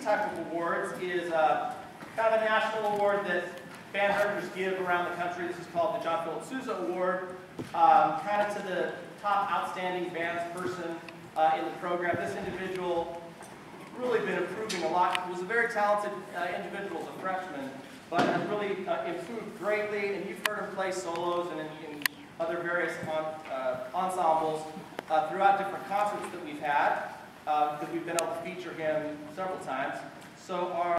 these type of awards is uh, kind of a national award that band directors give around the country. This is called the John Philip Sousa Award, um, kind of to the top outstanding bands person uh, in the program. This individual really been improving a lot. He was a very talented uh, individual as a freshman, but has really uh, improved greatly, and you've heard him play solos and in, in other various on, uh, ensembles uh, throughout different concerts that we've had. Uh, we've been able to feature him several times. So our